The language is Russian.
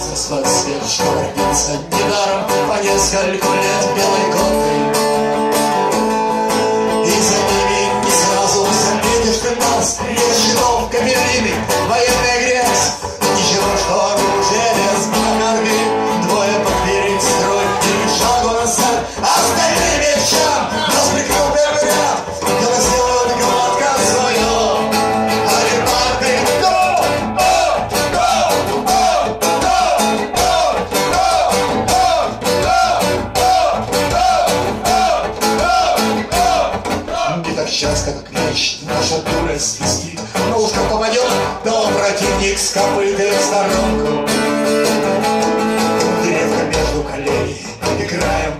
За свет гордится недаром По нескольку лет белой котой И за ними не сразу заметишь ты нас Нет щитов, капеллины, военная грязь Сейчас как ночь наша дура свистит, но уж как попадет, то противник с копытой в сторонку. Древко между колен, играем